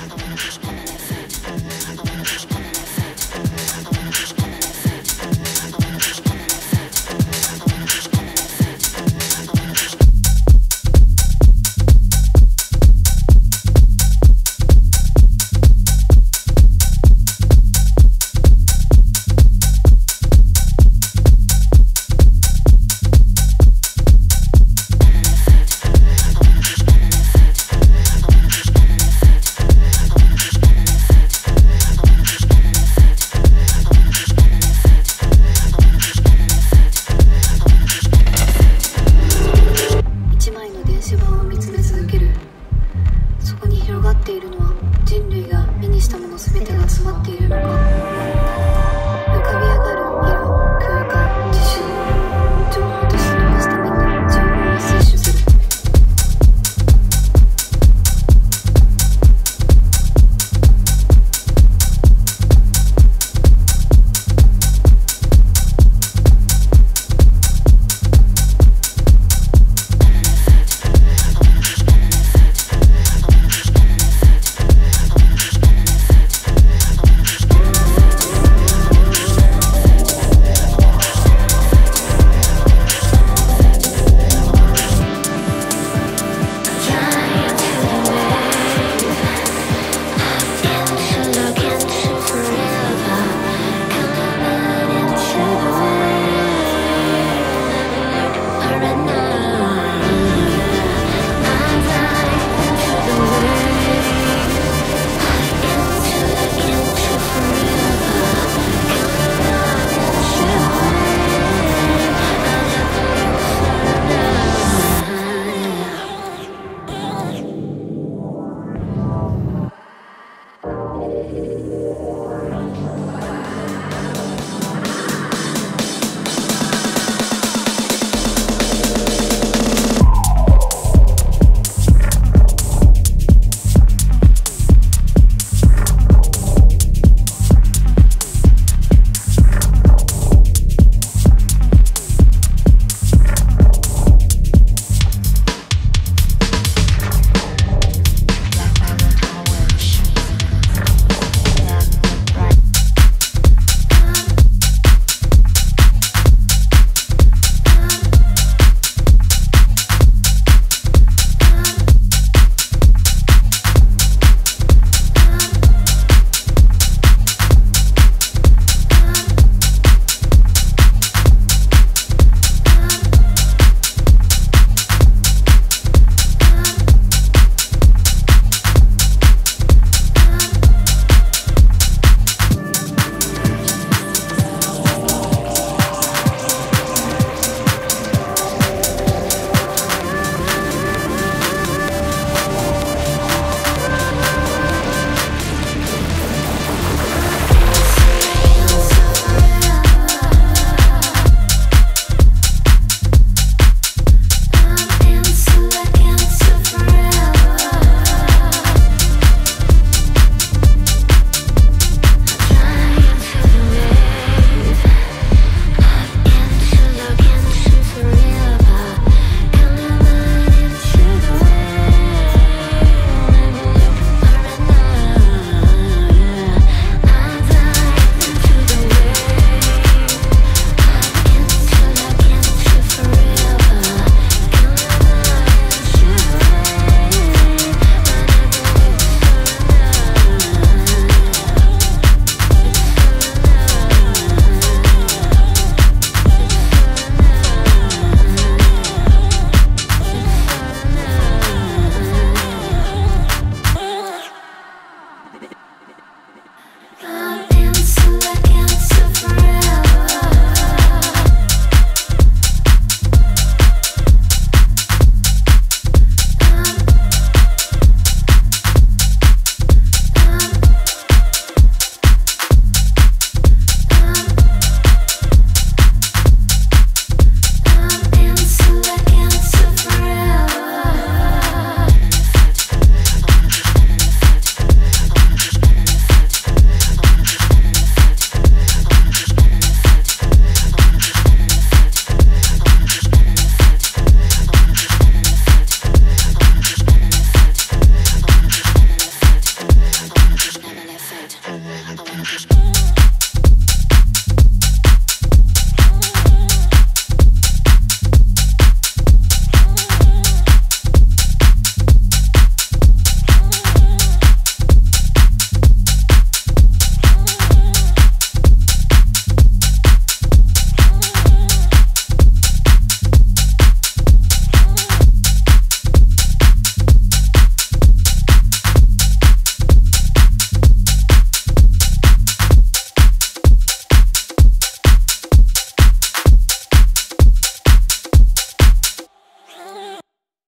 I wanna push disappear.